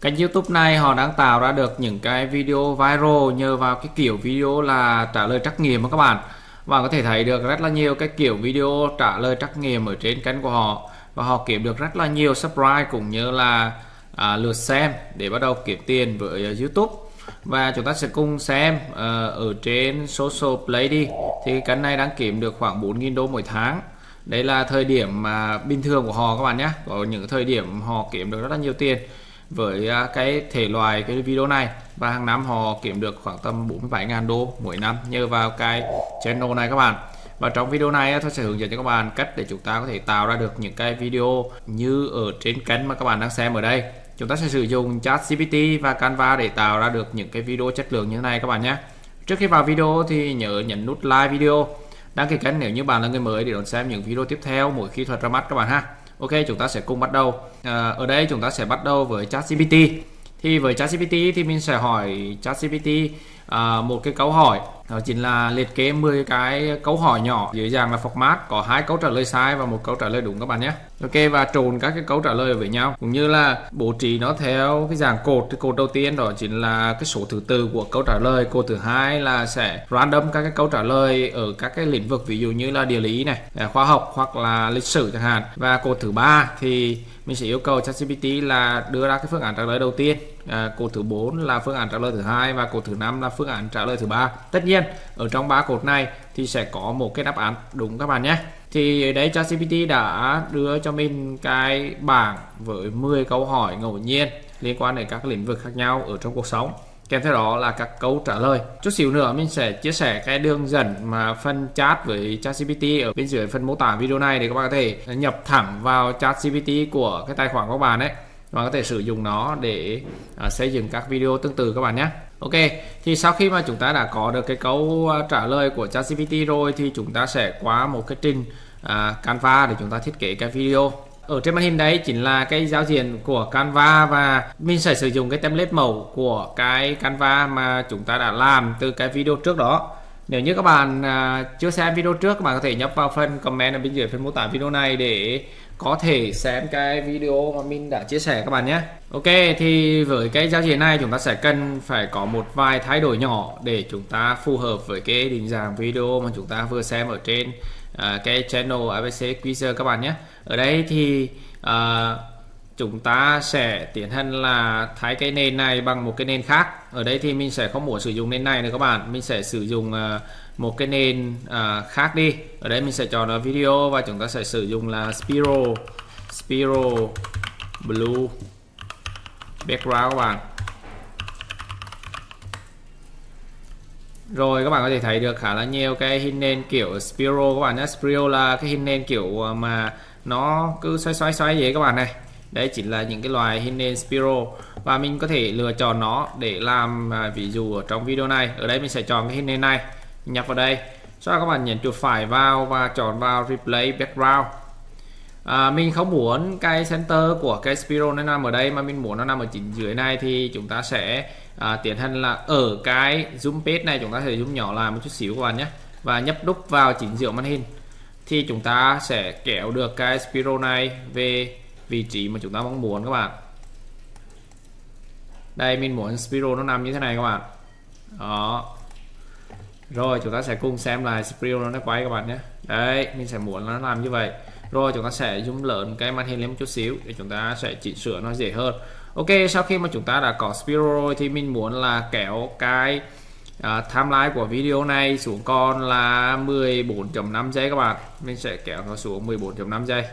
Kênh YouTube này họ đang tạo ra được những cái video viral nhờ vào cái kiểu video là trả lời trắc nghiệm các bạn. Và có thể thấy được rất là nhiều cái kiểu video trả lời trắc nghiệm ở trên kênh của họ. Và họ kiếm được rất là nhiều subscribe cũng như là à, lượt xem để bắt đầu kiếm tiền với uh, YouTube. Và chúng ta sẽ cùng xem uh, ở trên social play đi. Thì kênh này đang kiếm được khoảng 4.000 đô mỗi tháng. Đây là thời điểm mà bình thường của họ các bạn nhé. Có những thời điểm họ kiếm được rất là nhiều tiền với à, cái thể loại cái video này. Và hàng năm họ kiếm được khoảng tầm 47.000 đô mỗi năm nhờ vào cái channel này các bạn. Và trong video này à, tôi sẽ hướng dẫn cho các bạn cách để chúng ta có thể tạo ra được những cái video như ở trên kênh mà các bạn đang xem ở đây. Chúng ta sẽ sử dụng chat GPT và Canva để tạo ra được những cái video chất lượng như thế này các bạn nhé. Trước khi vào video thì nhớ nhấn nút like video. Đăng ký kênh nếu như bạn là người mới để đón xem những video tiếp theo mỗi khi thuật ra mắt các bạn ha ok chúng ta sẽ cùng bắt đầu. À, ở đây chúng ta sẽ bắt đầu với ChatGPT. Thì với ChatGPT thì mình sẽ hỏi ChatGPT à, một cái câu hỏi đó chính là liệt kê 10 cái câu hỏi nhỏ dưới dạng là format có hai câu trả lời sai và một câu trả lời đúng các bạn nhé. Ok và trộn các cái câu trả lời với nhau. Cũng như là bố trí nó theo cái dạng cột cái cột đầu tiên đó chính là cái số thứ tự của câu trả lời. Cột thứ hai là sẽ random các cái câu trả lời ở các cái lĩnh vực ví dụ như là địa lý này à, khoa học hoặc là lịch sử chẳng hạn. Và cột thứ ba thì mình sẽ yêu cầu ChatGPT là đưa ra cái phương án trả lời đầu tiên à, cột thứ 4 là phương án trả lời thứ hai và cột thứ năm là phương án trả lời thứ ba. Tất nhiên ở trong ba cột này thì sẽ có một cái đáp án đúng các bạn nhé. Thì ở đây ChatGPT đã đưa cho mình cái bảng với 10 câu hỏi ngẫu nhiên liên quan đến các lĩnh vực khác nhau ở trong cuộc sống. Kèm theo đó là các câu trả lời. Chút xíu nữa mình sẽ chia sẻ cái đường dẫn mà phân chat với ChatGPT ở bên dưới phần mô tả video này để các bạn có thể nhập thẳng vào ChatGPT của cái tài khoản của các bạn ấy bạn có thể sử dụng nó để uh, xây dựng các video tương tự các bạn nhé. Ok thì sau khi mà chúng ta đã có được cái câu à, trả lời của ChatGPT rồi thì chúng ta sẽ qua một cái trình uh, Canva để chúng ta thiết kế cái video. Ở trên màn hình đấy chính là cái giao diện của Canva và mình sẽ sử dụng cái template mẫu của cái Canva mà chúng ta đã làm từ cái video trước đó. Nếu như các bạn uh, chưa xem video trước các bạn có thể nhấp vào phần comment ở bên dưới phần mô tả video này để có thể xem cái video mà mình đã chia sẻ các bạn nhé. Ok thì với cái giao diện này chúng ta sẽ cần phải có một vài thay đổi nhỏ để chúng ta phù hợp với cái định dạng video mà chúng ta vừa xem ở trên uh, cái channel ABC Quizer các bạn nhé. Ở đây thì uh, chúng ta sẽ tiến hành là thay cái nền này bằng một cái nền khác. Ở đây thì mình sẽ không muốn sử dụng nền này nữa các bạn. Mình sẽ sử dụng uh, một cái nền à, khác đi. Ở đây mình sẽ chọn là video và chúng ta sẽ sử dụng là Spiro Spiro Blue background các bạn. Rồi các bạn có thể thấy được khá là nhiều cái hình nền kiểu Spiro các bạn nhé. Spiro là cái hình nền kiểu à, mà nó cứ xoay xoay xoay vậy các bạn này. Đấy chính là những cái loài hình nền Spiro và mình có thể lựa chọn nó để làm à, ví dụ ở trong video này. Ở đây mình sẽ chọn cái hình nền này nhập vào đây. Sau đó các bạn nhấn chuột phải vào và chọn vào replay background. À, mình không muốn cái center của cái Spiro nó nằm ở đây mà mình muốn nó nằm ở chính dưới này thì chúng ta sẽ à, tiến hành là ở cái zoom page này chúng ta sẽ zoom nhỏ lại một chút xíu các bạn nhé. Và nhấp đúc vào chính giữa màn hình thì chúng ta sẽ kéo được cái Spiro này về vị trí mà chúng ta mong muốn các bạn. Đây mình muốn Spiro nó nằm như thế này các bạn. Đó rồi chúng ta sẽ cùng xem lại Spiro nó quay các bạn nhé. Đấy mình sẽ muốn nó làm như vậy. Rồi chúng ta sẽ zoom lớn cái màn hình lên một chút xíu để chúng ta sẽ chỉnh sửa nó dễ hơn. Ok sau khi mà chúng ta đã có spiral rồi thì mình muốn là kéo cái uh, timeline của video này xuống còn là 14.5 giây các bạn. Mình sẽ kéo nó xuống 14.5 giây.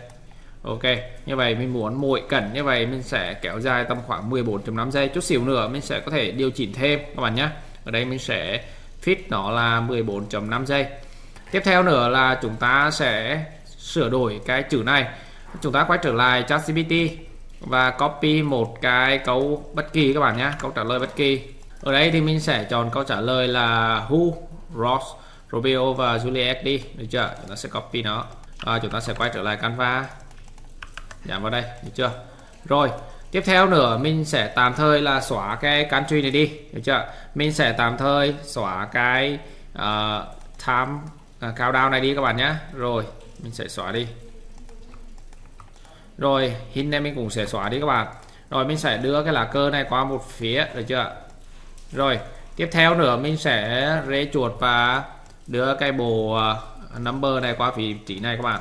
Ok như vậy mình muốn mỗi cảnh như vậy mình sẽ kéo dài tầm khoảng 14.5 giây. Chút xíu nữa mình sẽ có thể điều chỉnh thêm các bạn nhé. Ở đây mình sẽ fit nó là 14.5 giây. Tiếp theo nữa là chúng ta sẽ sửa đổi cái chữ này. Chúng ta quay trở lại ChatGPT và copy một cái câu bất kỳ các bạn nhé, câu trả lời bất kỳ. Ở đây thì mình sẽ chọn câu trả lời là who, Ross Romeo và Juliet đi. Được chưa? Chúng ta sẽ copy nó. Và chúng ta sẽ quay trở lại Canva. Giảm vào đây, được chưa? Rồi tiếp theo nữa mình sẽ tạm thời là xóa cái country này đi được chưa? Mình sẽ tạm thời xóa cái ờ, uh, time uh, ờ, countdown này đi các bạn nhé. Rồi mình sẽ xóa đi. Rồi hình này mình cũng sẽ xóa đi các bạn. Rồi mình sẽ đưa cái lá cờ này qua một phía được chưa? Rồi tiếp theo nữa mình sẽ rê chuột và đưa cái bộ uh, number này qua vị trí này các bạn.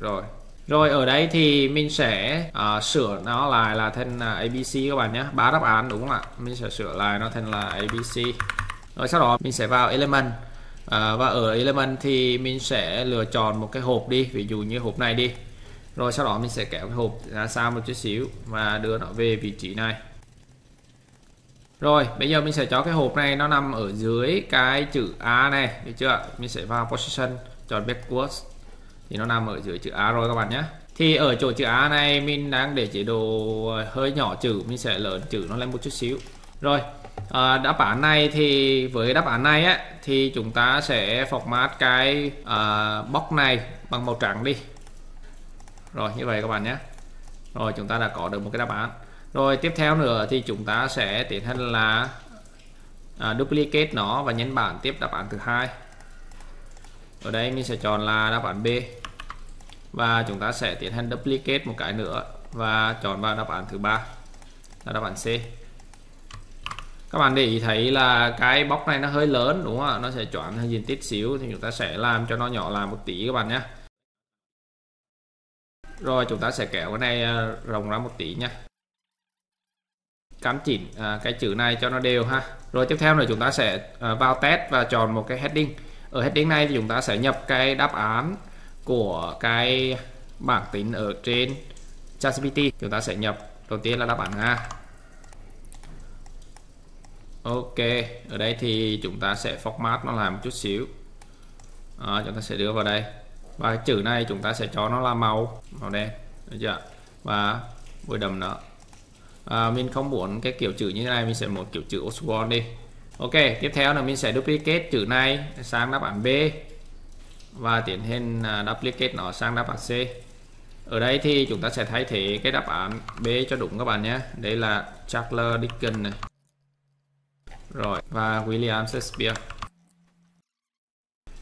Rồi rồi ở đây thì mình sẽ uh, sửa nó lại là thành à, uh, ABC các bạn nhé. Ba đáp án đúng không ạ? Mình sẽ sửa lại nó thành là ABC rồi sau đó mình sẽ vào element. Uh, và ở element thì mình sẽ lựa chọn một cái hộp đi ví dụ như hộp này đi. Rồi sau đó mình sẽ kéo cái hộp ra xa một chút xíu và đưa nó về vị trí này. Rồi bây giờ mình sẽ cho cái hộp này nó nằm ở dưới cái chữ A này được chưa mình sẽ vào position chọn backwards thì nó nằm ở dưới chữ A rồi các bạn nhé. Thì ở chỗ chữ A này mình đang để chế độ ờ, hơi nhỏ chữ mình sẽ lớn chữ nó lên một chút xíu. Rồi à, đáp án này thì với đáp án này á thì chúng ta sẽ format cái à, box này bằng màu trắng đi. Rồi như vậy các bạn nhé. Rồi chúng ta đã có được một cái đáp án. Rồi tiếp theo nữa thì chúng ta sẽ tiến hành là à, duplicate nó và nhấn bản tiếp đáp án thứ hai ở đây mình sẽ chọn là đáp án B. Và chúng ta sẽ tiến hành duplicate một cái nữa và chọn vào đáp án thứ ba là đáp án C. Các bạn để ý thấy là cái box này nó hơi lớn đúng không ạ? Nó sẽ chọn hơi diện tích xíu thì chúng ta sẽ làm cho nó nhỏ lại một tí các bạn nhé. Rồi chúng ta sẽ kéo cái này à, rộng ra một tí nhé cắm chỉnh à, cái chữ này cho nó đều ha. Rồi tiếp theo là chúng ta sẽ à, vào test và chọn một cái heading ở heading này thì chúng ta sẽ nhập cái đáp án của cái bảng tính ở trên ChatGPT. Chúng ta sẽ nhập đầu tiên là đáp án A. Ok ở đây thì chúng ta sẽ format nó làm một chút xíu. À, chúng ta sẽ đưa vào đây. Và cái chữ này chúng ta sẽ cho nó là màu màu đen được chưa? Và bôi đầm nó. À, mình không muốn cái kiểu chữ như thế này mình sẽ một kiểu chữ Oswald đi. Ok, tiếp theo là mình sẽ duplicate chữ này sang đáp án B và tiến hành à, duplicate nó sang đáp án C. Ở đây thì chúng ta sẽ thay thế cái đáp án B cho đúng các bạn nhé. Đây là Charles Dickens này. Rồi, và William Shakespeare.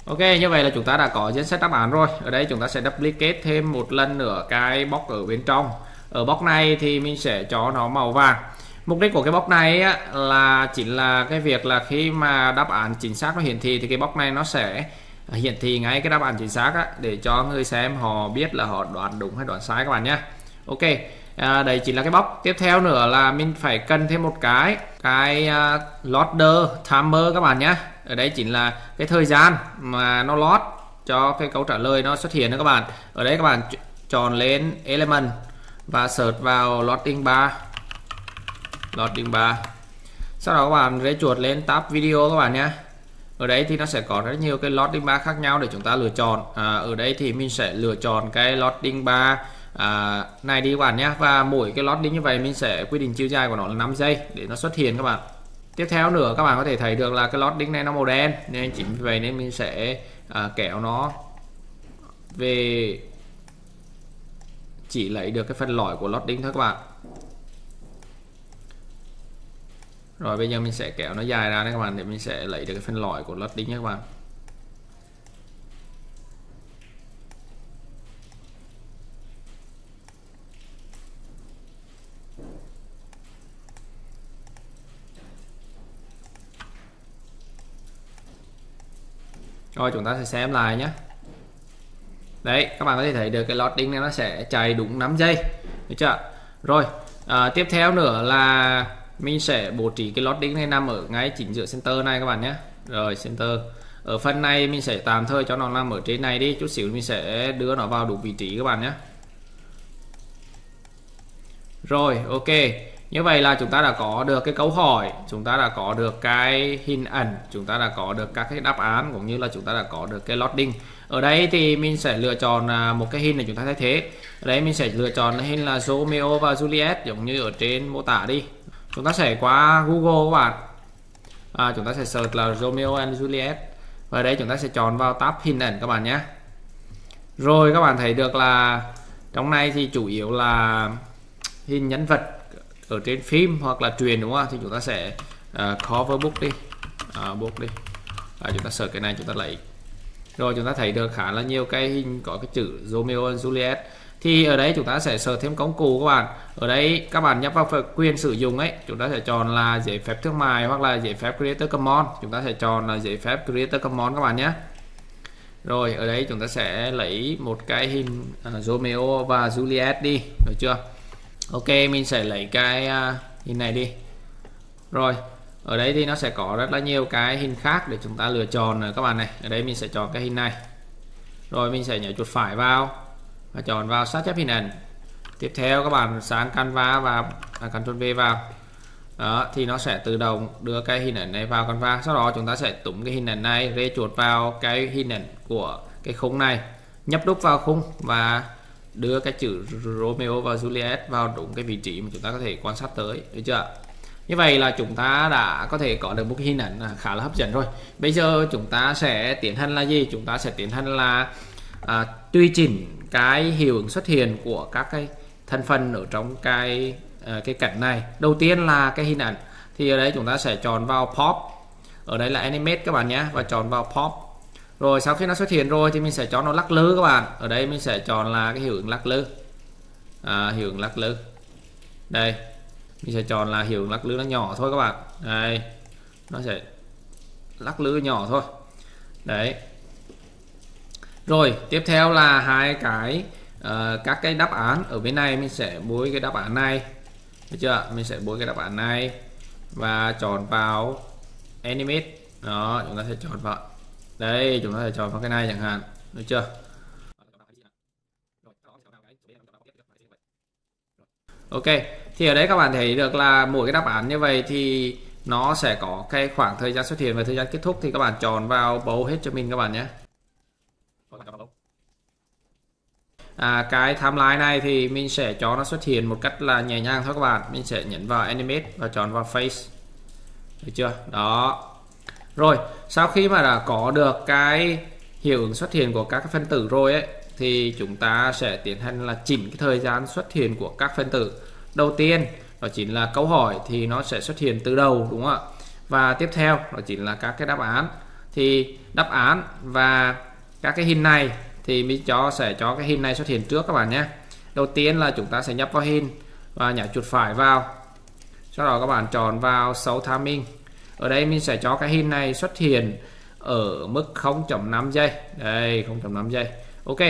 Ok, như vậy là chúng ta đã có danh sách đáp án rồi. Ở đây chúng ta sẽ duplicate thêm một lần nữa cái box ở bên trong. Ở box này thì mình sẽ cho nó màu vàng mục đích của cái box này á, là chính là cái việc là khi mà đáp án chính xác nó hiển thị thì cái box này nó sẽ hiển thị ngay cái đáp án chính xác á, để cho người xem họ biết là họ đoán đúng hay đoán sai các bạn nhé. Ok à, đây chỉ là cái box. Tiếp theo nữa là mình phải cần thêm một cái cái à, uh, loader timer các bạn nhé. Ở đây chính là cái thời gian mà nó load cho cái câu trả lời nó xuất hiện đó các bạn. Ở đây các bạn chọn lên element và search vào loading bar loading bar sau đó các bạn rẽ chuột lên tab video các bạn nhé. Ở đây thì nó sẽ có rất nhiều cái loading bar khác nhau để chúng ta lựa chọn. À, ở đây thì mình sẽ lựa chọn cái loading bar à, này đi các bạn nhé. Và mỗi cái loading như vậy mình sẽ quy định chiều dài của nó là 5 giây để nó xuất hiện các bạn. Tiếp theo nữa các bạn có thể thấy được là cái loading này nó màu đen nên chính vì vậy nên mình sẽ à, kéo nó về chỉ lấy được cái phần lõi của loading thôi các bạn. Rồi bây giờ mình sẽ kéo nó dài ra đấy các bạn để mình sẽ lấy được cái phần lõi của loading nhé các bạn. Rồi chúng ta sẽ xem lại nhé. Đấy các bạn có thể thấy được cái lót đinh này nó sẽ chạy đúng 5 giây. Được chưa? Rồi à, tiếp theo nữa là mình sẽ bố trí cái loading này nằm ở ngay chính giữa center này các bạn nhé. Rồi, center. Ở phần này mình sẽ tạm thời cho nó nằm ở trên này đi, chút xíu mình sẽ đưa nó vào đúng vị trí các bạn nhé. Rồi, ok. Như vậy là chúng ta đã có được cái câu hỏi, chúng ta đã có được cái hình ảnh, chúng ta đã có được các cái đáp án, cũng như là chúng ta đã có được cái loading ở đây thì mình sẽ lựa chọn à, một cái hình để chúng ta thay thế. Ở đây mình sẽ lựa chọn hình là Romeo và Juliet, giống như ở trên mô tả đi chúng ta sẽ qua Google các bạn. À, chúng ta sẽ search là Romeo and Juliet. Và đây chúng ta sẽ chọn vào tab hình ảnh các bạn nhé. Rồi các bạn thấy được là trong này thì chủ yếu là hình nhân vật ở trên phim hoặc là truyền đúng không thì chúng ta sẽ uh, cover book đi. Uh, book đi. À, chúng ta search cái này chúng ta lấy. Rồi chúng ta thấy được khá là nhiều cái hình có cái chữ Romeo and Juliet thì ở đây chúng ta sẽ sở thêm công cụ các bạn. Ở đây các bạn nhấp vào quyền sử dụng ấy chúng ta sẽ chọn là giấy phép thương mại hoặc là giấy phép Creator Commons. Chúng ta sẽ chọn là giấy phép Creator Commons các bạn nhé. Rồi ở đây chúng ta sẽ lấy một cái hình uh, Romeo và Juliet đi được chưa? Ok mình sẽ lấy cái uh, hình này đi. Rồi ở đây thì nó sẽ có rất là nhiều cái hình khác để chúng ta lựa chọn các bạn này. Ở đây mình sẽ chọn cái hình này. Rồi mình sẽ nhảy chuột phải vào và chọn vào sát chép hình ảnh. Tiếp theo các bạn sáng Canva và à, Ctrl V vào. Đó thì nó sẽ tự động đưa cái hình ảnh này vào Canva. Sau đó chúng ta sẽ tụm cái hình ảnh này rê chuột vào cái hình ảnh của cái khung này nhấp đúc vào khung và đưa cái chữ Romeo và Juliet vào đúng cái vị trí mà chúng ta có thể quan sát tới được chưa? Như vậy là chúng ta đã có thể có được một cái hình ảnh à, khá là hấp dẫn rồi. Bây giờ chúng ta sẽ tiến hành là gì? Chúng ta sẽ tiến hành là à, tùy chỉnh cái hiệu ứng xuất hiện của các cái thành phần ở trong cái uh, cái cảnh này. Đầu tiên là cái hình ảnh. Thì ở đây chúng ta sẽ chọn vào pop. Ở đây là animate các bạn nhé và chọn vào pop. Rồi sau khi nó xuất hiện rồi thì mình sẽ cho nó lắc lư các bạn. Ở đây mình sẽ chọn là cái hiệu ứng lắc lư. À, hiệu ứng lắc lư. Đây mình sẽ chọn là hiệu ứng lắc lư nó nhỏ thôi các bạn. Đây nó sẽ lắc lư nhỏ thôi. Đấy rồi tiếp theo là hai cái uh, các cái đáp án. Ở bên này mình sẽ bôi cái đáp án này. Được chưa? Mình sẽ bôi cái đáp án này và chọn vào animate. Đó chúng ta sẽ chọn vào đây chúng ta sẽ chọn vào cái này chẳng hạn. Được chưa? Ok thì ở đây các bạn thấy được là mỗi cái đáp án như vậy thì nó sẽ có cái khoảng thời gian xuất hiện và thời gian kết thúc thì các bạn chọn vào bầu hết cho mình các bạn nhé. À, cái timeline này thì mình sẽ cho nó xuất hiện một cách là nhẹ nhàng thôi các bạn. Mình sẽ nhấn vào animate và chọn vào face. Được chưa? Đó. Rồi sau khi mà đã có được cái hiệu ứng xuất hiện của các phân tử rồi ấy thì chúng ta sẽ tiến hành là chỉnh cái thời gian xuất hiện của các phân tử. Đầu tiên đó chính là câu hỏi thì nó sẽ xuất hiện từ đầu đúng không ạ? Và tiếp theo đó chính là các cái đáp án. Thì đáp án và các cái hình này thì mình cho sẽ cho cái hình này xuất hiện trước các bạn nhé. Đầu tiên là chúng ta sẽ nhấp vào hình và nhảy chuột phải vào. Sau đó các bạn chọn vào số timing ở đây mình sẽ cho cái hình này xuất hiện ở mức 0.5 giây. Đây 0.5 giây. Ok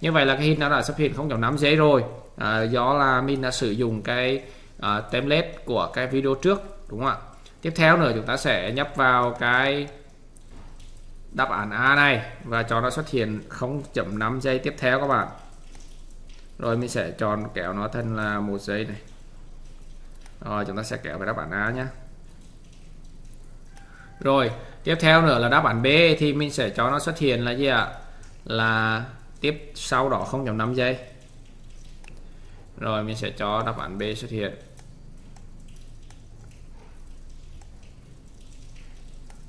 như vậy là cái hình nó đã xuất hiện 0.5 giây rồi. À, do là mình đã sử dụng cái à, template của cái video trước đúng không ạ? Tiếp theo nữa chúng ta sẽ nhấp vào cái đáp án A này, và cho nó xuất hiện 0.5 giây tiếp theo các bạn. Rồi mình sẽ chọn kéo nó thành là một giây này. Rồi, chúng ta sẽ kéo về đáp án A nhé rồi, tiếp theo nữa là đáp án B, thì mình sẽ cho nó xuất hiện là gì ạ? Là tiếp sau đó 0.5 giây. Rồi, mình sẽ cho đáp án B xuất hiện.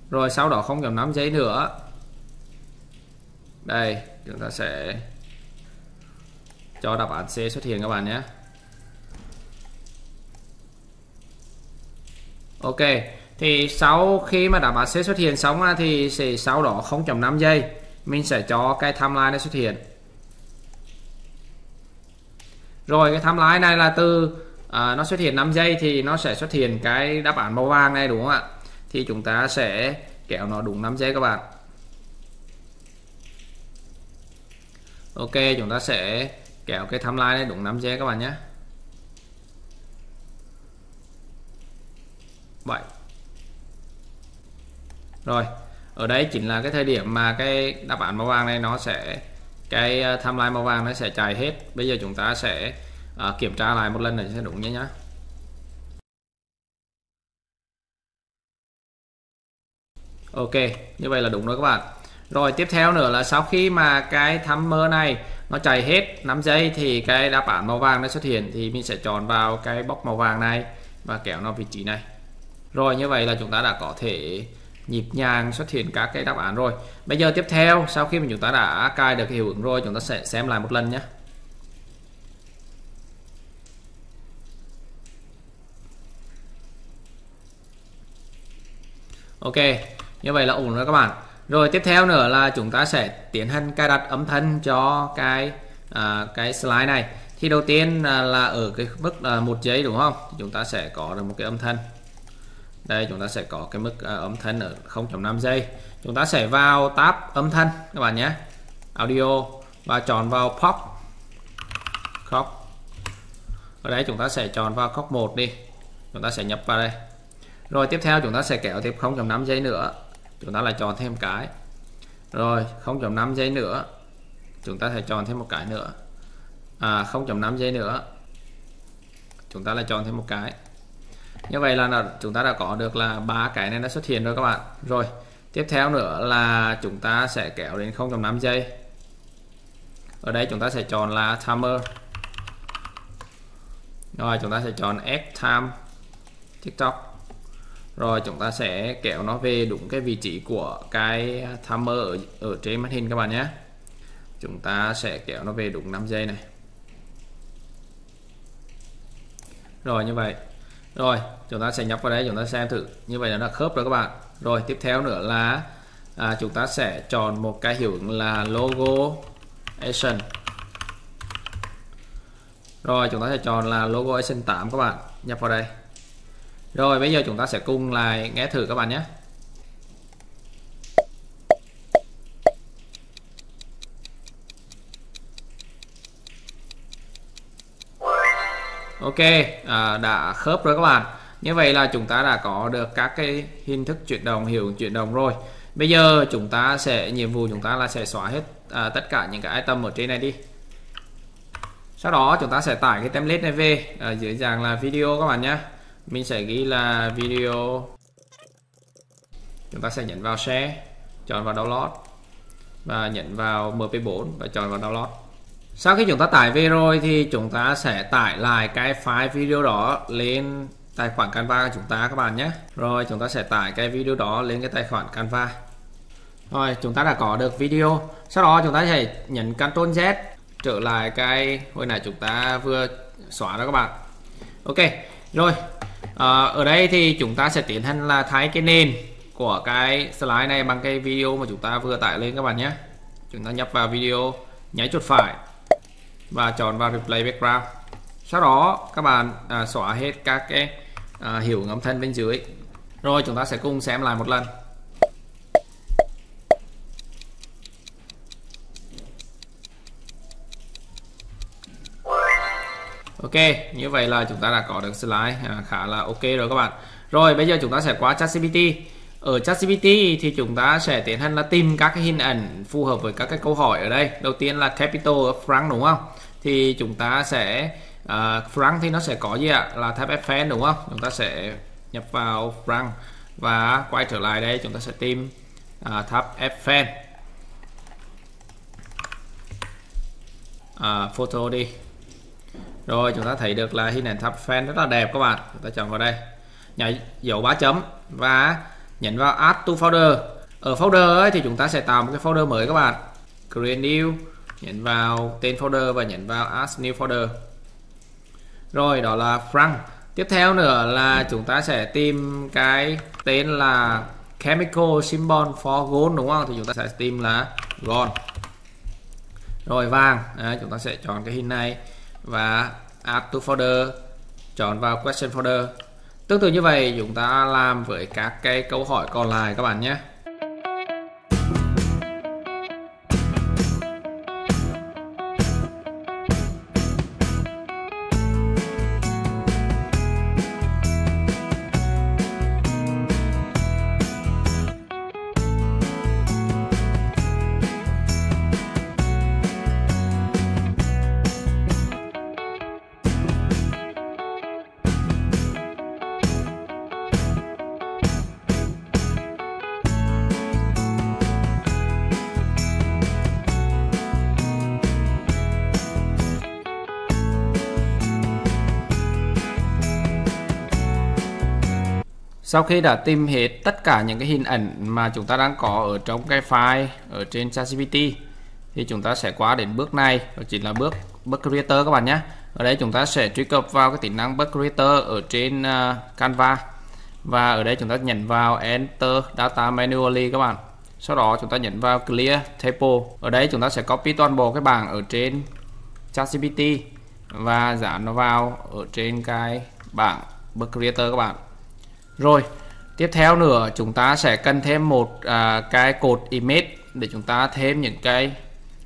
Rồi sau đó 0.5 giây nữa. Đây chúng ta sẽ cho đáp án C xuất hiện các bạn nhé. Ok thì sau khi mà đáp án C xuất hiện xong thì sẽ sau đó 0.5 giây mình sẽ cho cái timeline này xuất hiện. Rồi cái timeline này là từ à, nó xuất hiện 5 giây thì nó sẽ xuất hiện cái đáp án màu vàng này đúng không ạ? Thì chúng ta sẽ kéo nó đúng 5 giây các bạn. Ok chúng ta sẽ kéo cái timeline này đúng 5 giây các bạn nhé. 7 rồi ở đây chính là cái thời điểm mà cái đáp án màu vàng này nó sẽ cái ờ, timeline màu vàng nó sẽ chạy hết. Bây giờ chúng ta sẽ uh, kiểm tra lại một lần để sẽ đúng nhé nhá. Ok, như vậy là đúng rồi các bạn. Rồi, tiếp theo nữa là sau khi mà cái timer này nó chạy hết 5 giây thì cái đáp án màu vàng nó xuất hiện thì mình sẽ chọn vào cái box màu vàng này và kéo nó vị trí này. Rồi, như vậy là chúng ta đã có thể nhịp nhàng xuất hiện các cái đáp án rồi. Bây giờ tiếp theo, sau khi mà chúng ta đã cài được hiệu ứng rồi, chúng ta sẽ xem lại một lần nhé. Ok như vậy là ổn rồi các bạn. Rồi tiếp theo nữa là chúng ta sẽ tiến hành cài đặt âm thanh cho cái à, cái slide này. Thì đầu tiên là, là ở cái mức là một giây đúng không? Thì chúng ta sẽ có được một cái âm thanh. Đây chúng ta sẽ có cái mức à, âm thanh ở 0.5 giây. Chúng ta sẽ vào tab âm thanh các bạn nhé. Audio và chọn vào pop khóc. Ở đây chúng ta sẽ chọn vào khóc một đi. Chúng ta sẽ nhập vào đây. Rồi tiếp theo chúng ta sẽ kéo tiếp 0.5 giây nữa chúng ta lại chọn thêm cái. Rồi 0.5 giây nữa. Chúng ta sẽ chọn thêm một cái nữa. À 0.5 giây nữa. Chúng ta lại chọn thêm một cái. Như vậy là chúng ta đã có được là ba cái này đã xuất hiện rồi các bạn. Rồi, tiếp theo nữa là chúng ta sẽ kéo đến 0.5 giây. Ở đây chúng ta sẽ chọn là timer. Rồi, chúng ta sẽ chọn add time. TikTok rồi chúng ta sẽ kéo nó về đúng cái vị trí của cái timer ở, ở trên màn hình các bạn nhé. Chúng ta sẽ kéo nó về đúng 5 giây này. Rồi như vậy. Rồi chúng ta sẽ nhấp vào đây chúng ta xem thử. Như vậy là nó khớp rồi các bạn. Rồi tiếp theo nữa là à, chúng ta sẽ chọn một cái hiệu ứng là logo action rồi chúng ta sẽ chọn là logo action 8 các bạn. Nhập vào đây rồi bây giờ chúng ta sẽ cùng lại nghe thử các bạn nhé. Ok à, đã khớp rồi các bạn. Như vậy là chúng ta đã có được các cái hình thức chuyển động hiệu chuyển động rồi. Bây giờ chúng ta sẽ nhiệm vụ chúng ta là sẽ xóa hết à, tất cả những cái item ở trên này đi. Sau đó chúng ta sẽ tải cái template này về ở dưới dạng là video các bạn nhé mình sẽ ghi là video. Chúng ta sẽ nhấn vào share, chọn vào download và nhấn vào mp4 và chọn vào download. Sau khi chúng ta tải về rồi thì chúng ta sẽ tải lại cái file video đó lên tài khoản Canva của chúng ta các bạn nhé. Rồi chúng ta sẽ tải cái video đó lên cái tài khoản Canva. Rồi, chúng ta đã có được video. Sau đó chúng ta sẽ nhấn Ctrl Z trở lại cái hồi nãy chúng ta vừa xóa đó các bạn. Ok, rồi à, ở đây thì chúng ta sẽ tiến hành là thay cái nền của cái slide này bằng cái video mà chúng ta vừa tải lên các bạn nhé. Chúng ta nhập vào video nháy chuột phải và chọn vào replay background. Sau đó các bạn à, xóa hết các cái à, hiệu âm thanh bên dưới. Rồi chúng ta sẽ cùng xem lại một lần. Ok, như vậy là chúng ta đã có được slide à, khá là ok rồi các bạn. Rồi bây giờ chúng ta sẽ qua ChatGPT. Ở ChatGPT thì chúng ta sẽ tiến hành là tìm các cái hình ảnh phù hợp với các cái câu hỏi ở đây. Đầu tiên là capital of franc đúng không? Thì chúng ta sẽ à, uh, franc thì nó sẽ có gì ạ? Là tháp Eiffel đúng không? Chúng ta sẽ nhập vào franc và quay trở lại đây chúng ta sẽ tìm uh, tháp Eiffel. Uh, photo đi rồi chúng ta thấy được là hình ảnh tháp fan rất là đẹp các bạn. Chúng ta chọn vào đây. Nhảy dấu ba chấm và nhấn vào add to folder. Ở folder ấy, thì chúng ta sẽ tạo một cái folder mới các bạn. Create new nhấn vào tên folder và nhấn vào add new folder. Rồi đó là Frank. Tiếp theo nữa là chúng ta sẽ tìm cái tên là chemical symbol for gold đúng không? Thì chúng ta sẽ tìm là gold. Rồi vàng. À, chúng ta sẽ chọn cái hình này và add to folder, chọn vào question folder. Tương tự như vậy, chúng ta làm với các cái câu hỏi còn lại các bạn nhé. Sau khi đã tìm hết tất cả những cái hình ảnh mà chúng ta đang có ở trong cái file ở trên ChatGPT thì chúng ta sẽ qua đến bước này đó chính là bước bước creator các bạn nhé. Ở đây chúng ta sẽ truy cập vào cái tính năng bước creator ở trên uh, Canva và ở đây chúng ta nhấn vào enter data manually các bạn. Sau đó chúng ta nhấn vào clear table. Ở đây chúng ta sẽ copy toàn bộ cái bảng ở trên ChatGPT và dán nó vào ở trên cái bảng bậc creator các bạn rồi tiếp theo nữa chúng ta sẽ cần thêm một à, cái cột image để chúng ta thêm những cái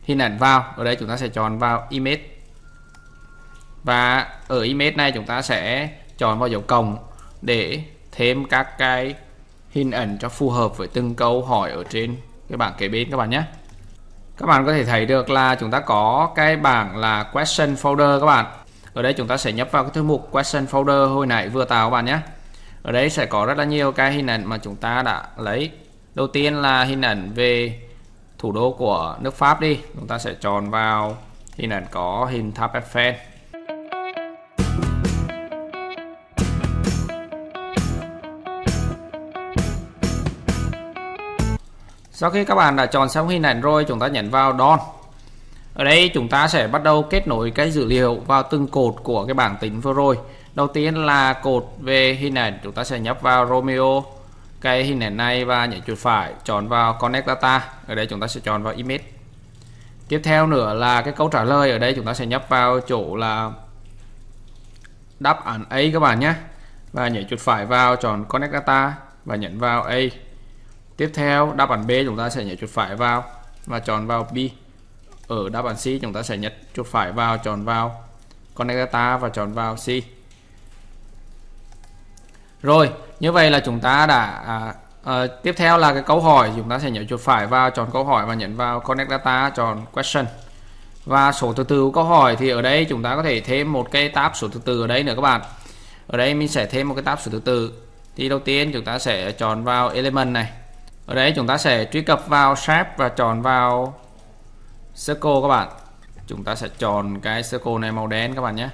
hình ảnh vào. Ở đây chúng ta sẽ chọn vào image. Và ở image này chúng ta sẽ chọn vào dấu cộng để thêm các cái hình ảnh cho phù hợp với từng câu hỏi ở trên cái bảng kế bên các bạn nhé. Các bạn có thể thấy được là chúng ta có cái bảng là question folder các bạn. Ở đây chúng ta sẽ nhấp vào cái thư mục question folder hồi nãy vừa tạo các bạn nhé ở đây sẽ có rất là nhiều cái hình ảnh mà chúng ta đã lấy. Đầu tiên là hình ảnh về thủ đô của nước Pháp đi. Chúng ta sẽ chọn vào hình ảnh có hình tháp Eiffel. Sau khi các bạn đã chọn xong hình ảnh rồi, chúng ta nhấn vào don ở đây chúng ta sẽ bắt đầu kết nối cái dữ liệu vào từng cột của cái bảng tính vừa rồi đầu tiên là cột về hình ảnh. Chúng ta sẽ nhấp vào Romeo, cái hình ảnh này và nhảy chuột phải, chọn vào Connect Data. Ở đây chúng ta sẽ chọn vào Image. Tiếp theo nữa là cái câu trả lời. Ở đây chúng ta sẽ nhấp vào chỗ là đáp án A các bạn nhé. Và nhảy chuột phải vào, chọn Connect Data và nhấn vào A. Tiếp theo, đáp án B chúng ta sẽ nhảy chuột phải vào và chọn vào B. Ở đáp án C chúng ta sẽ nhấn chuột phải vào, chọn vào Connect Data và chọn vào C rồi như vậy là chúng ta đã à, à, tiếp theo là cái câu hỏi. Chúng ta sẽ nhấn chuột phải vào chọn câu hỏi và nhấn vào Connect Data chọn Question. Và số thứ tự của câu hỏi thì ở đây chúng ta có thể thêm một cái tab số thứ tự ở đây nữa các bạn. Ở đây mình sẽ thêm một cái tab số thứ tự thì đầu tiên chúng ta sẽ chọn vào element này. Ở đây chúng ta sẽ truy cập vào shape và chọn vào circle các bạn. Chúng ta sẽ chọn cái circle này màu đen các bạn nhé.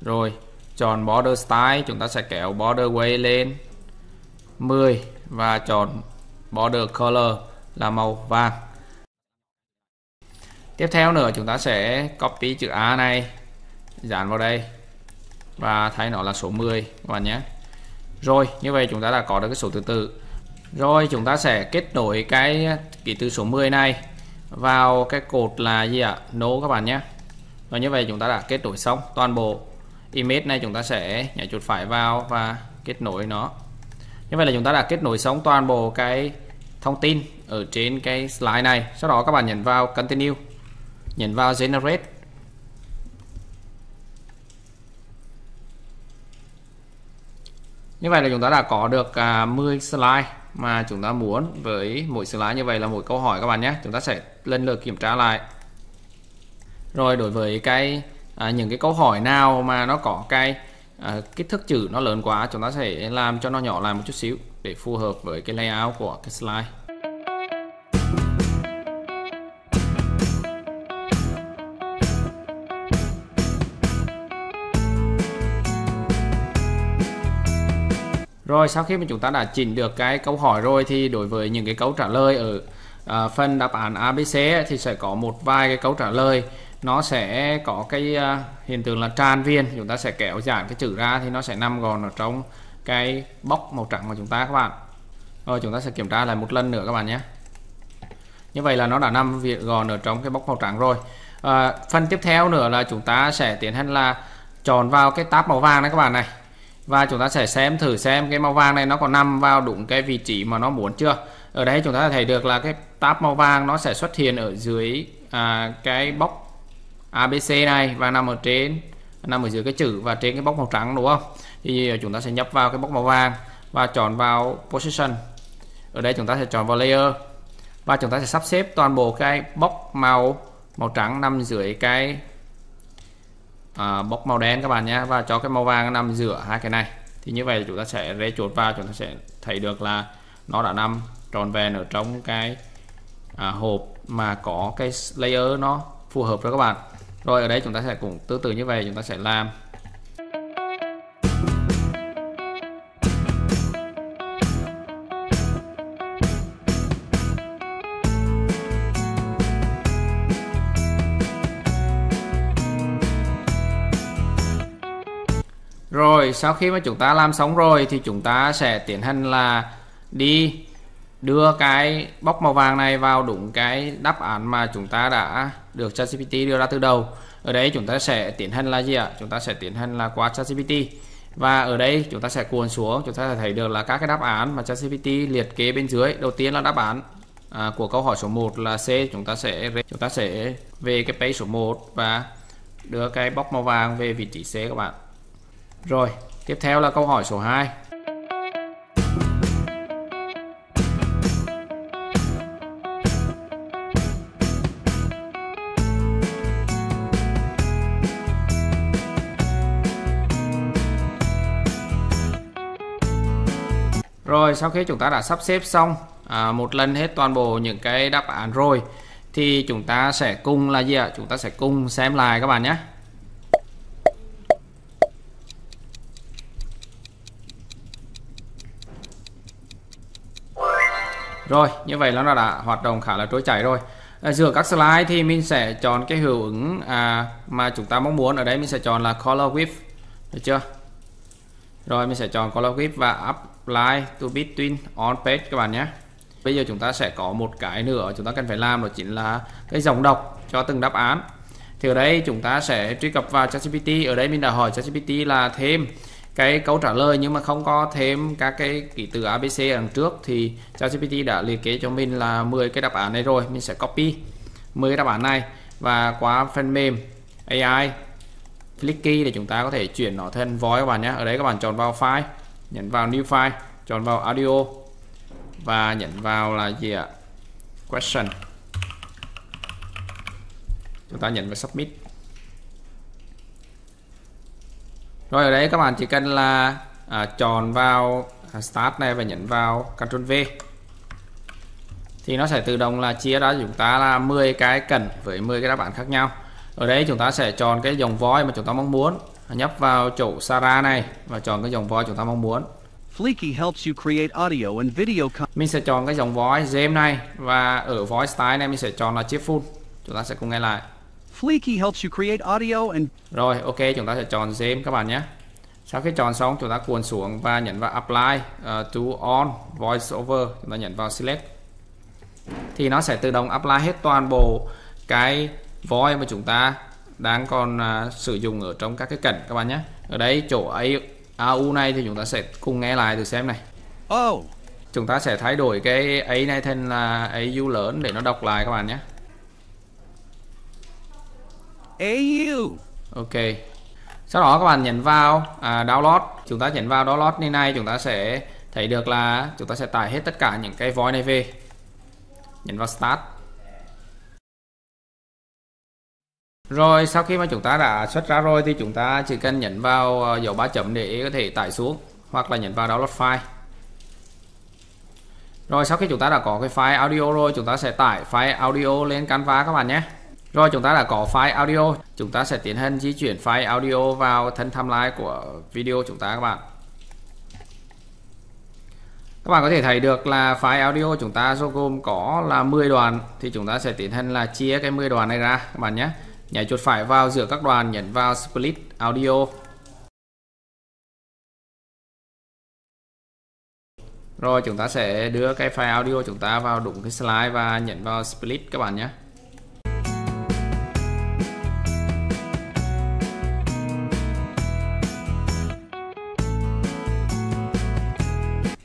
Rồi chọn border style, chúng ta sẽ kéo border way lên. 10 và chọn border color là màu vàng. Tiếp theo nữa, chúng ta sẽ copy chữ A này, dán vào đây và thay nó là số 10 các bạn nhé. Rồi, như vậy chúng ta đã có được cái số thứ tự. Rồi, chúng ta sẽ kết nối cái ký tự số 10 này vào cái cột là gì ạ? No các bạn nhé. Và như vậy chúng ta đã kết nối xong toàn bộ image này chúng ta sẽ nhảy chuột phải vào và kết nối nó. Như vậy là chúng ta đã kết nối xong toàn bộ cái thông tin ở trên cái slide này. Sau đó các bạn nhấn vào continue. Nhấn vào generate. Như vậy là chúng ta đã có được à, 10 slide mà chúng ta muốn với mỗi slide như vậy là một câu hỏi các bạn nhé, chúng ta sẽ lần lượt kiểm tra lại rồi đối với cái à, những cái câu hỏi nào mà nó có cái à, kích thước chữ nó lớn quá chúng ta sẽ làm cho nó nhỏ lại một chút xíu để phù hợp với cái layout của cái slide. Rồi sau khi mà chúng ta đã chỉnh được cái câu hỏi rồi thì đối với những cái câu trả lời ở à, phần đáp án ABC thì sẽ có một vài cái câu trả lời nó sẽ có cái à, hiện tượng là tràn viên. Chúng ta sẽ kéo giãn cái chữ ra thì nó sẽ nằm gọn ở trong cái bóc màu trắng của chúng ta các bạn. Rồi chúng ta sẽ kiểm tra lại một lần nữa các bạn nhé. Như vậy là nó đã nằm việc gọn ở trong cái bóc màu trắng rồi. À, phần tiếp theo nữa là chúng ta sẽ tiến hành là chọn vào cái tab màu vàng này các bạn này. Và chúng ta sẽ xem thử xem cái màu vàng này nó có nằm vào đúng cái vị trí mà nó muốn chưa. Ở đây chúng ta thấy được là cái tab màu vàng nó sẽ xuất hiện ở dưới à, cái bóc ABC này và nằm ở trên nằm ở dưới cái chữ và trên cái bóc màu trắng đúng không? Thì chúng ta sẽ nhấp vào cái bóc màu vàng và chọn vào position. Ở đây chúng ta sẽ chọn vào layer và chúng ta sẽ sắp xếp toàn bộ cái bóc màu màu trắng nằm dưới cái à, bóc màu đen các bạn nhé và cho cái màu vàng nằm giữa hai cái này. Thì như vậy chúng ta sẽ rê chuột vào chúng ta sẽ thấy được là nó đã nằm tròn vẹn ở trong cái à, hộp mà có cái layer nó phù hợp với các bạn rồi, ở đây chúng ta sẽ cũng tương tự như vậy, chúng ta sẽ làm. Rồi, sau khi mà chúng ta làm xong rồi thì chúng ta sẽ tiến hành là đi đưa cái bóc màu vàng này vào đúng cái đáp án mà chúng ta đã được ChatGPT đưa ra từ đầu. ở đây chúng ta sẽ tiến hành là gì ạ? Chúng ta sẽ tiến hành là qua ChatGPT. Và ở đây chúng ta sẽ cuốn xuống. Chúng ta sẽ thấy được là các cái đáp án mà ChatGPT liệt kê bên dưới. Đầu tiên là đáp án à, của câu hỏi số 1 là C. Chúng ta sẽ chúng ta sẽ về cái page số 1 và đưa cái box màu vàng về vị trí C các bạn. Rồi tiếp theo là câu hỏi số 2 sau khi chúng ta đã sắp xếp xong à, một lần hết toàn bộ những cái đáp án rồi thì chúng ta sẽ cùng là gì ạ? Chúng ta sẽ cùng xem lại các bạn nhé. Rồi, như vậy nó đã hoạt động khá là trôi chảy rồi. À, giữa các slide thì mình sẽ chọn cái hiệu ứng à, mà chúng ta mong muốn. Ở đây mình sẽ chọn là color width. Được chưa? Rồi mình sẽ chọn color width và apply to between on page các bạn nhé. Bây giờ chúng ta sẽ có một cái nữa chúng ta cần phải làm đó chính là cái dòng đọc cho từng đáp án. Thì ở đây chúng ta sẽ truy cập vào ChatGPT. Ở đây mình đã hỏi ChatGPT là thêm cái câu trả lời nhưng mà không có thêm các cái ký tự ABC ở đằng trước thì ChatGPT đã liệt kê cho mình là 10 cái đáp án này rồi. Mình sẽ copy 10 cái đáp án này và qua phần mềm AI Flicky để chúng ta có thể chuyển nó thành voice các bạn nhé. Ở đây các bạn chọn vào file, nhấn vào new file, chọn vào audio và nhấn vào là gì ạ? Question. Chúng ta nhấn vào submit. Rồi ở đây các bạn chỉ cần là à, chọn vào à, start này và nhấn vào Ctrl V thì nó sẽ tự động là chia ra chúng ta là 10 cái cần với 10 cái đáp án khác nhau ở đây chúng ta sẽ chọn cái dòng voi mà chúng ta mong muốn nhấp vào chỗ Sara này và chọn cái dòng voi chúng ta mong muốn Fleeky helps you create audio and video Mình sẽ chọn cái dòng voice James này và ở voice style này mình sẽ chọn là cheerful. Chúng ta sẽ cùng nghe lại. Fleeky helps you create audio and Rồi, ok, chúng ta sẽ chọn James các bạn nhé. Sau khi chọn xong chúng ta cuốn xuống và nhấn vào apply uh, to on voice over, chúng ta nhấn vào select. Thì nó sẽ tự động apply hết toàn bộ cái voice mà chúng ta đang còn uh, sử dụng ở trong các cái cảnh các bạn nhé. Ở đây chỗ ấy AU này thì chúng ta sẽ cùng nghe lại từ xem này. Oh. Chúng ta sẽ thay đổi cái A này thành là AU lớn để nó đọc lại các bạn nhé. AU. Ok. Sau đó các bạn nhấn vào à, download. Chúng ta nhấn vào download như này chúng ta sẽ thấy được là chúng ta sẽ tải hết tất cả những cái voice này về. Nhấn vào start. Rồi sau khi mà chúng ta đã xuất ra rồi thì chúng ta chỉ cần nhấn vào ờ, dấu ba chấm để có thể tải xuống hoặc là nhấn vào download file. Rồi sau khi chúng ta đã có cái file audio rồi chúng ta sẽ tải file audio lên Canva các bạn nhé. Rồi chúng ta đã có file audio, chúng ta sẽ tiến hành di chuyển file audio vào thân timeline của video chúng ta các bạn. Các bạn có thể thấy được là file audio chúng ta gồm có là 10 đoạn thì chúng ta sẽ tiến hành là chia cái 10 đoạn này ra các bạn nhé nhảy chuột phải vào giữa các đoàn, nhấn vào split audio. Rồi, chúng ta sẽ đưa cái file audio chúng ta vào đúng cái slide và nhấn vào split các bạn nhé.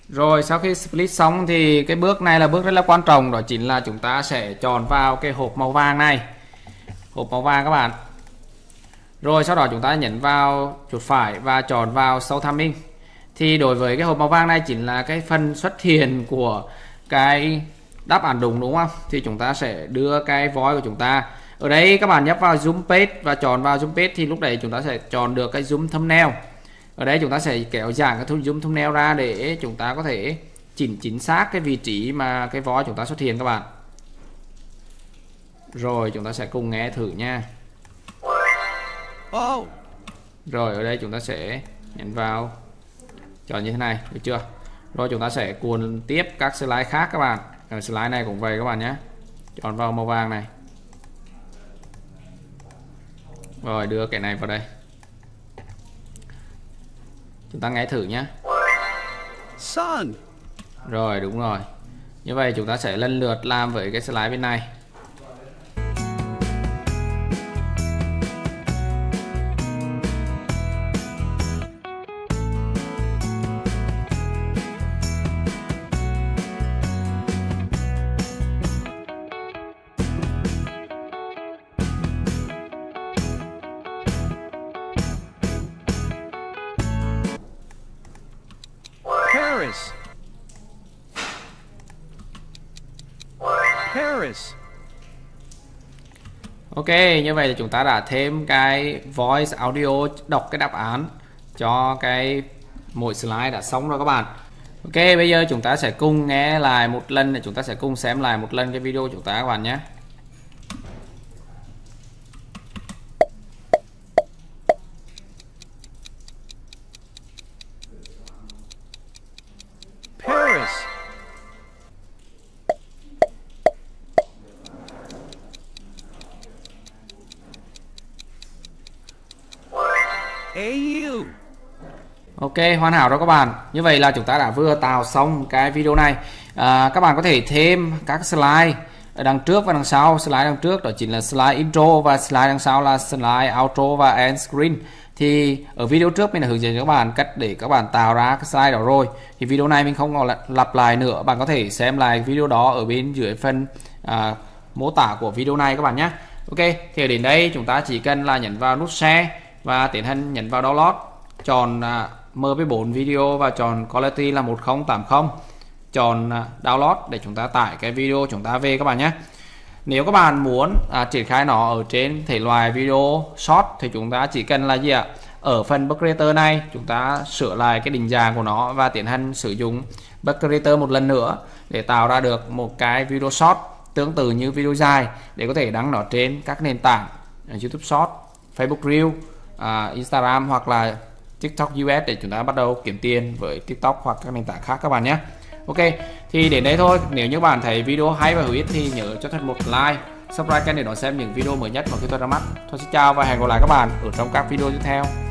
Rồi, sau khi split xong thì cái bước này là bước rất là quan trọng, đó chính là chúng ta sẽ chọn vào cái hộp màu vàng này hộp màu vàng các bạn. Rồi sau đó chúng ta nhấn vào chuột phải và chọn vào sâu minh. thì đối với cái hộp màu vàng này chính là cái phần xuất hiện của cái đáp án đúng đúng không? Thì chúng ta sẽ đưa cái voi của chúng ta ở đây. Các bạn nhấp vào zoom page và chọn vào zoom page thì lúc đấy chúng ta sẽ chọn được cái zoom thumbnail. Ở đây chúng ta sẽ kéo giảm cái zoom thumbnail ra để chúng ta có thể chỉnh chính xác cái vị trí mà cái voi chúng ta xuất hiện các bạn rồi chúng ta sẽ cùng nghe thử nha. Rồi ở đây chúng ta sẽ nhấn vào. Chọn như thế này được chưa? Rồi chúng ta sẽ cuốn tiếp các slide khác các bạn. Ở Slide này cũng vậy các bạn nhé. Chọn vào màu vàng này. Rồi đưa cái này vào đây. Chúng ta nghe thử nhé. Sun. Rồi đúng rồi. Như vậy chúng ta sẽ lần lượt làm với cái slide bên này Paris. Paris. Ok, như vậy là chúng ta đã thêm cái voice audio đọc cái đáp án cho cái mỗi slide đã xong rồi các bạn. Ok, bây giờ chúng ta sẽ cùng nghe lại một lần để chúng ta sẽ cùng xem lại một lần cái video của chúng ta các bạn nhé. Ok, hoàn hảo rồi các bạn. Như vậy là chúng ta đã vừa tạo xong cái video này. À, các bạn có thể thêm các slide ở đằng trước và đằng sau. Slide đằng trước đó chính là slide intro và slide đằng sau là slide outro và end screen. Thì ở video trước mình đã hướng dẫn cho các bạn cách để các bạn tạo ra cái slide đó rồi. Thì video này mình không còn lặp lại nữa. Bạn có thể xem lại video đó ở bên dưới phần à, mô tả của video này các bạn nhé. Ok, thì đến đây chúng ta chỉ cần là nhấn vào nút share và tiến hành nhấn vào download chọn à, MP4 video và chọn quality là 1080 chọn à, download để chúng ta tải cái video chúng ta về các bạn nhé. Nếu các bạn muốn à, triển khai nó ở trên thể loại video short thì chúng ta chỉ cần là gì ạ? Ở phần bug creator này chúng ta sửa lại cái định dạng của nó và tiến hành sử dụng bug creator một lần nữa để tạo ra được một cái video short tương tự như video dài để có thể đăng nó trên các nền tảng à, YouTube Short, Facebook Reel, à, Instagram hoặc là TikTok US để chúng ta bắt đầu kiếm tiền với TikTok hoặc các nền tảng khác các bạn nhé. Ok, thì đến đây thôi. Nếu như bạn thấy video hay và hữu ích thì nhớ cho thật một like, subscribe kênh để đón xem những video mới nhất mà khi tôi ra mắt. Tôi xin chào và hẹn gặp lại các bạn ở trong các video tiếp theo.